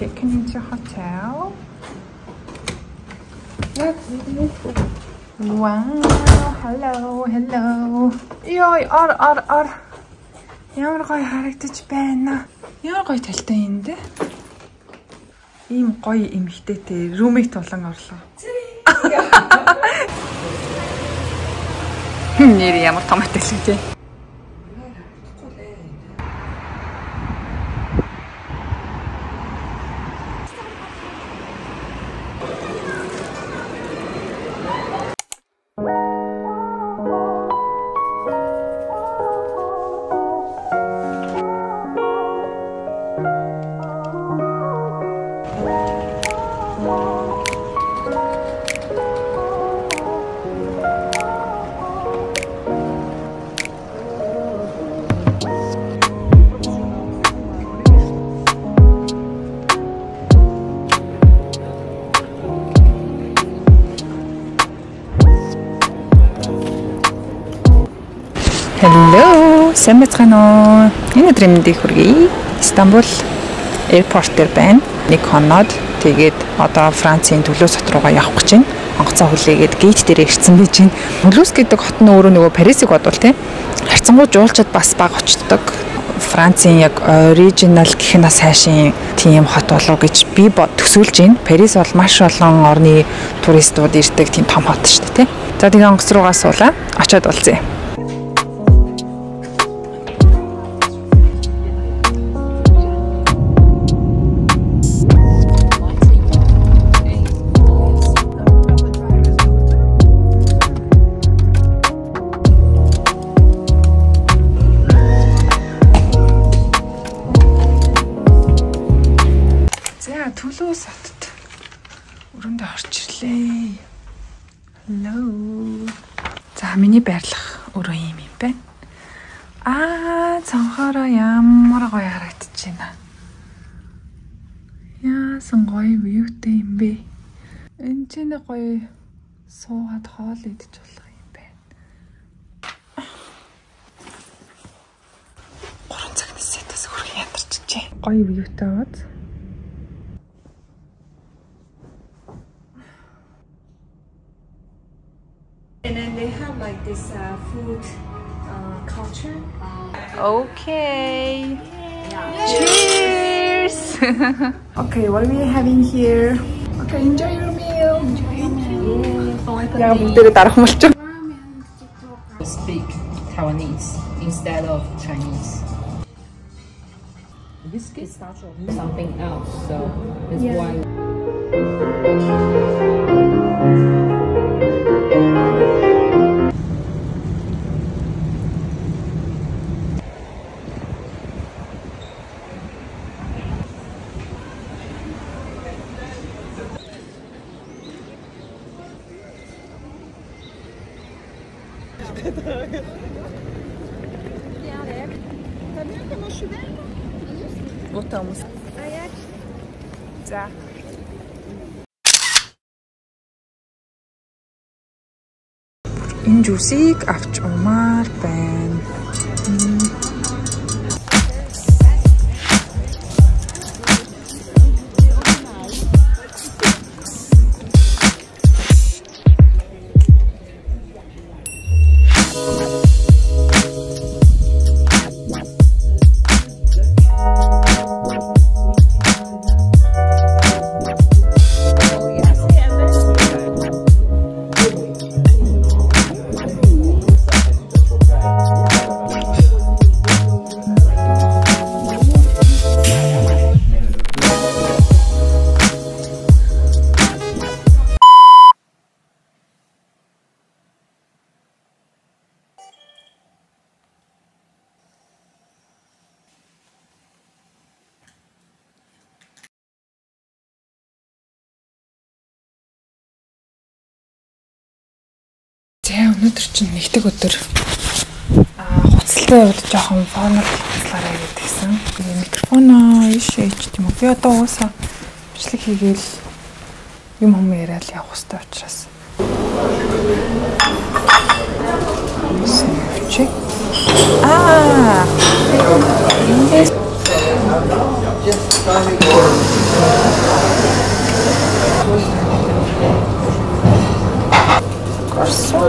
checking into hotel. Wow, hello, hello. Йой, ор ор ор. Ямар гоё харагдаж байна. Ямар гоё талтай юм бэ? Ийм гоё эмхтэйтэй румейт болон орлоо. Нэр ямар том атай Hello, сайн байцгаана уу? Энэ өдрийн мэндийг хүргэе. Стамбул airport дээр байна. Нэг хоноод тэгээд одоо Францын Төлөөс хот руугаа явах гэж байна. Онгоцоо хүлээгээд гейт дээр ирсэн байж байна. Төлөөс гэдэг хот нь өөрөө нөгөө Парисыг бодвол тийм. Харьцангуй жуулчд бас баг очдог. Францын яг оригинал гэх нь бас хайшин тийм хот болов гэж би төсөөлж байна. Парис бол маш олон орны туристууд ирдэг тийм том хот шүү дээ, тийм. За тэгээ онгоц руугаа суулаа. Очоод уулзъя. Ирлээ. Hello. За миний байрлах өрөө юм юм байна. Аа, цанхаараа ямар гоё харагдаж байна. Яасан гоё вьютэй юм бэ? Энд чинь гоё суугаад хоол идэж болох юм байна. Гурван цаг нисэтээс хөрх ядарчжээ. Гоё вьютэй бод. And then they have like this uh, food uh, culture. Okay. Yeah. Cheers! okay, what are we having here? Okay, enjoy your meal. Enjoy your meal. 야, 무대를 따라오면 Speak Taiwanese instead of Chinese. This is something else, so it's yeah. why. Утаа хүмүүс. За. Энэ жусийг авч умаар байна. За өнөөдөр чинь нэгдэг өдөр аа хуцалтай яваад жоохон фонор хуцлаарай гэдгийгсэн. Тэгээ микрофоноо ийшээ ич тийм үү. Би одоо уусаа бичлэг хийгээл юм юм яриад явах хэрэгтэй учраас. Чи Аа. Croissant.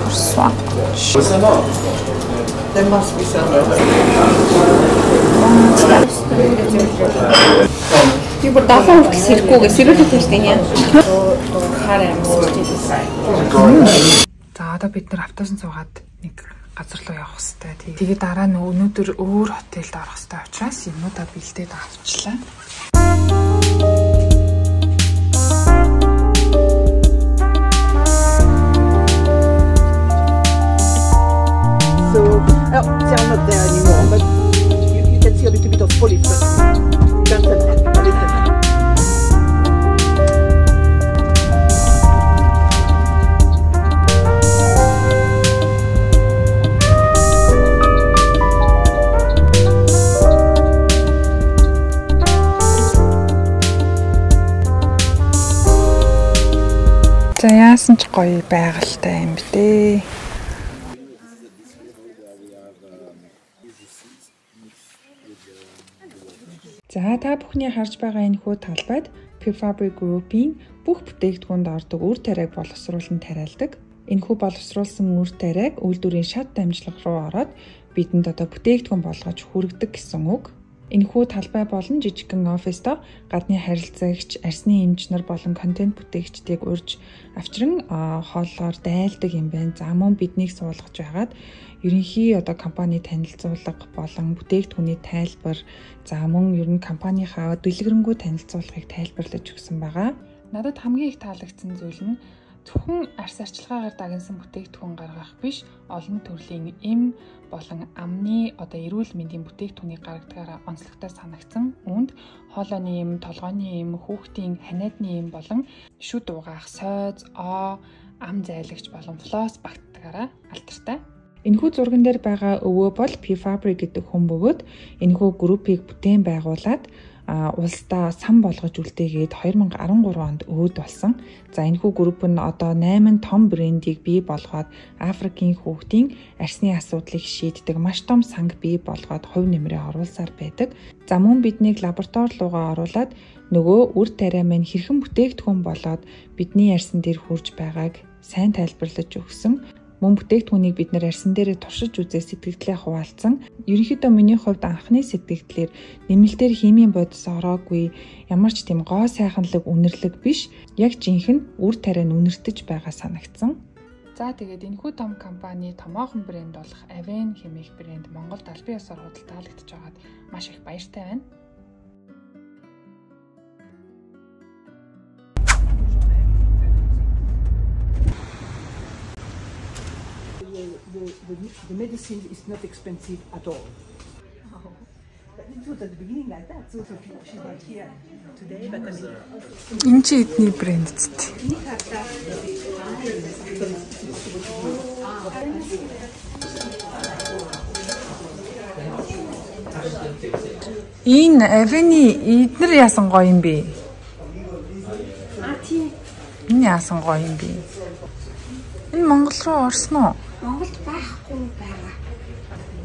Croissant. There must be some. Би бүр 7 хүртэл сэрэхгүйгээ сэрүүлээд тавьсан юм. Хараа байсан. За одоо бид нэр автобусан суугаад нэг газар руу явах хэрэгтэй. Тэгээ дараа нь өнөөдөр өөр хотелд орох хэрэгтэй учраас юмудаа бэлдээд авчлаа. oh, they're not there anymore, but you, you can see a little bit of police. But that's a, a little. За яасан ч гоё байгальтай юм бтэ. За та бүхний харж байгаа энэ хүү талбайд Prefabric Group-ийн бүх бүтээгдэхүүнд ордог үр тариаг боловсруулан тариалдаг. Энэхүү боловсруулсан үр тариаг үйлдвэрийн шат дамжлага руу ороод бидэнд одоо бүтээгдэхүүн болгож хүргэдэг гэсэн үг. Энэхүү талбай болон жижигхэн оффисто гадны харилцаагч, арсны эмчнэр болон контент бүтээгчдийг урьж авчран хооллоор дайлдаг юм байна. За мөн биднийг суулгаж байгаад ерөнхий одоо компани танилцуулга болон бүтээгдэхүүний тайлбар за мөн ер нь компанийнхаа дэлгэрэнгүй танилцуулгыг тайлбарлаж өгсөн байгаа. Надад хамгийн их таалагдсан зүйл нь зөвхөн арс арчилгаагаар дагнсан бүтээгдэхүүн гаргах биш олон төрлийн эм болон амны одоо эрүүл мэндийн бүтээгдэхүүнийг гаргадагаараа онцлогтой санагдсан. Үүнд хоолойны эм, толгойн эм, хүүхдийн ханиадны эм болон шүд угаах, сойз, оо, ам зайлагч болон флос багтдагаараа алдартай. Энэхүү зурган дээр байгаа өвөө бол P-Fabric гэдэг хүн бөгөөд энэхүү группийг бүтээн байгуулад улсдаа сан болгож үлдээгээд 2013 онд өөд болсон. За энэхүү групп нь одоо 8 том брендийг бий болгоод Африкийн хүүхдийн арсны асуудлыг шийддэг маш том санг бий болгоод хувь нэмрээ оруулсаар байдаг. За мөн биднийг лаборатори руугаа оруулаад нөгөө үр тариа маань хэрхэн бүтээгдэхүүн болоод бидний арсан дээр хурж байгааг сайн тайлбарлаж өгсөн мөн бүтээгдэхүүнийг бид нэр арьсан дээрээ туршиж үзээ сэтгэгдлээ хуваалцсан. Ерөнхийдөө миний хувьд анхны сэтгэгдлэр нэмэлтээр химийн бодис ороогүй ямар ч тийм гоо сайханлаг үнэрлэг биш яг жинхэнэ үр тариа нь үнэртэж байгаа санагдсан. За тэгээд энэхүү том компани томоохон брэнд болох Aven хэмээх брэнд Монголд албан ёсоор худалдаалагдж байгаад маш их баяртай байна. The, the, medicine is not expensive at all. It was at the beginning like that, so so she- she's not here today, but I mean, Энэ чи эдний брэнд зү. Энэ Авени эднэр яасан гоё юм бэ? А тийм Энэ яасан гоё юм бэ? Энэ Монгол руу орсон уу? Монголд.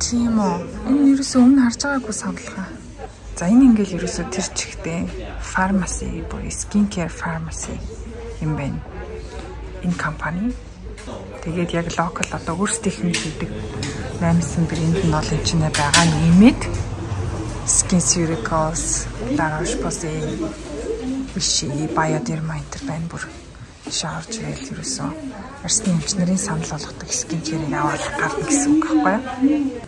Тийм үү. Энэ ерөөсөө өмнө харж байгаагүй савлгаа. За энэ ингээл ерөөсөө тэр чигтээ фармаси буюу skin care pharmacy юм байна. Энэ компани тэгээд яг локал одоо өөрсдийнх нь хийдэг 8 брэнд нь бол энэ ч нэ байгаа нэмээд Skin Circles, La Roche-Posay, Vichy, Bioderma энэ байна бүр шаарж ирэл ерөөсөө арсны эмч нарын санал болгодог skin care-ийг аваад гарна гэсэн үг байхгүй юу?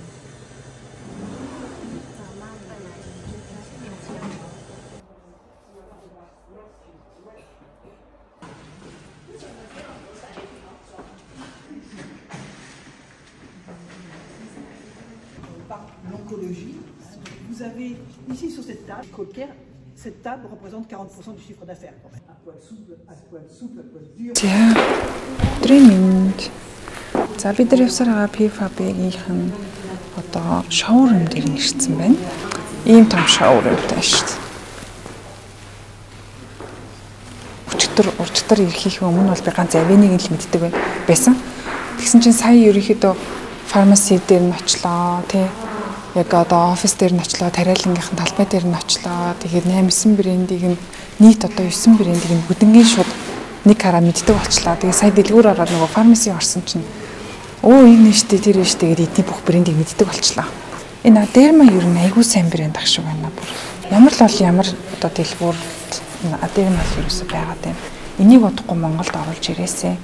Vous avez ici sur cette table, Coldcare, cette table représente 40% du chiffre d'affaires. À poil souple, à poil souple, à poil dur. За өдрийн минь. За бид нар явсаар байгаа P-Fab-ийнх нь одоо шоурум дээр нэрсэн байна. Ийм том шоурумтай шүү дээ. Өчтөр урчтар ирэхийг өмнө бол би ганц авеныг л мэддэг байсан. Тэгсэн чинь сая ерөнхийдөө фармаси дээр нь очлоо тий. Яг одоо офис дээр нь очлоо, тариалангийнхан талбай дээр нь очлоо. Тэгээд 8 9 брендийг нь нийт одоо 9 брендийг нь бүдэнгийн шууд нэг хараа мэддэг болчлаа. Тэгээд сая дэлгүүр ороод нөгөө фармаси орсон чинь өө энэ нэштэй тэр нэштэй гэдэг эдний бүх брендийг мэддэг болчлаа. Энэ Адерма ер нь айгүй сайн брэнд ах шиг байна бүр. Ямар л бол ямар одоо дэлгүүрт Адерма л ерөөсөй байгаад байна. Энийг бодохгүй Монголд оруулж ирээсэ.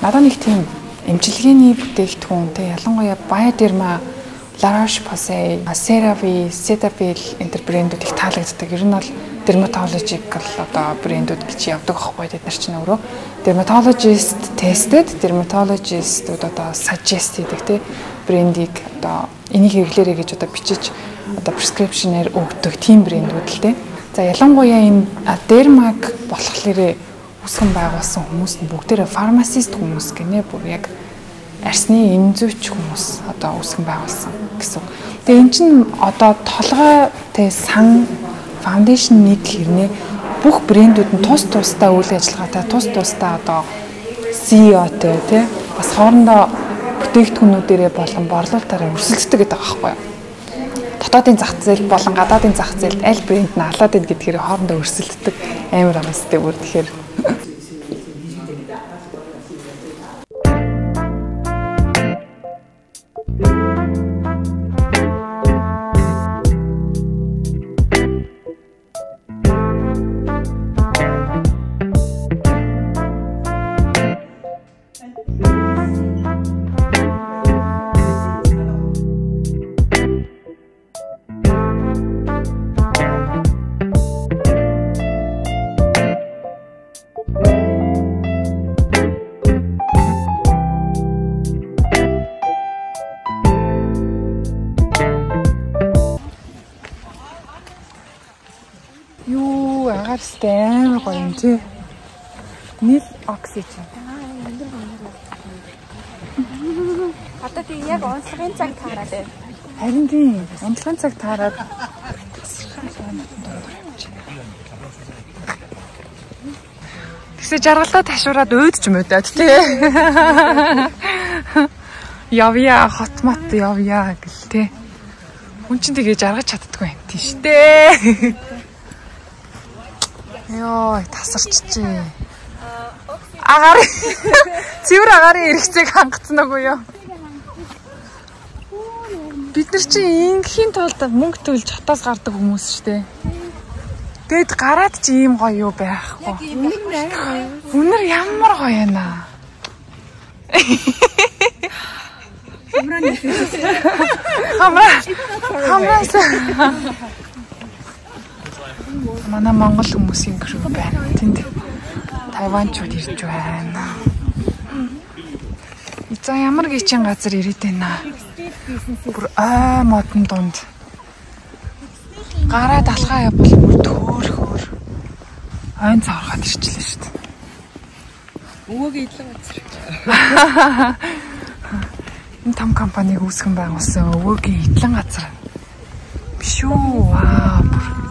Надад нэг тийм эмчилгээний бүтээгдэхүүн те ялангуяа Biodерма La Roche-Posay, CeraVe, Cetaphil энэ брэндүүд их таалагддаг. Ер нь бол dermatological одоо брэндүүд гэж явдаг аахгүй бид нар чинь өөрөө dermatologist tested, dermatologist-ууд одоо suggest хийдэг те брендийг одоо энийг хэрэглээрэй гэж одоо бичиж одоо prescription-ээр өгдөг тийм брэндүүд л те. За ялангуяа энэ Dermag болохлээрээ үсгэн байгуулсан хүмүүс нь бүгдээрээ pharmacist хүмүүс гинэ бүр яг арсны эмзүүч хүмүүс одоо үсгэн байгуулсан гэсэн. Тэгээ эн чинь одоо толгой тэ сан фаундейшн нэг хэрнээ бүх брэндүүд нь тус тусдаа үйл ажиллагаатай тус тусдаа одоо CEO-тэй тий бас хоорондоо бүтээгдэхүүнүүдэрээ болон борлуулалтаараа өрсөлддөг гэдэг байгаа байхгүй юу? Дотоодын зах зээл болон гадаадын зах зээлд аль брэнд нь алаад байна гэдгээр хоорондоо өрсөлддөг амар амстай бүр тэгэхээр Агаарстай амар гоё юм тий. Нийл оксижен. Одоо тийм яг онцлогын цаг таараад байна. Харин тийм онцлогын цаг таараад Тэгсээ жаргалаа ташуураад өөдч юм өдөөд тий. Явъя хот мот явъя гэл тий. Хүн чинь тэгээ жаргаж чаддгүй юм тийш дээ. Йоо, тасарчжээ. Агаар. Цэвэр агарын эргэцээг хангацсан уу юу? Бид нар чи ингийн тулд мөнгө төлж хотоос гардаг хүмүүс шүү дээ. Тэгэд гараад чи ийм гоё юу байхгүй. Үнэр ямар гоё наа. Хамраа. Хамраа. Хамраа. Манай монгол хүмүүсийн групп байна. Тэнд Тайванчууд ирж байна. За ямар гिचэн газар ирээд байна. Бүр ой модон дунд. Гараа далхаа явбал бүр төөрхөөр. Ойн цаврахад ирчлээ шүү дээ. Өвөөгийн идлэн газар. Энэ том компаниг үүсгэн байгуулсан өвөөгийн идлэн газар. Биш үү? Ваа бүр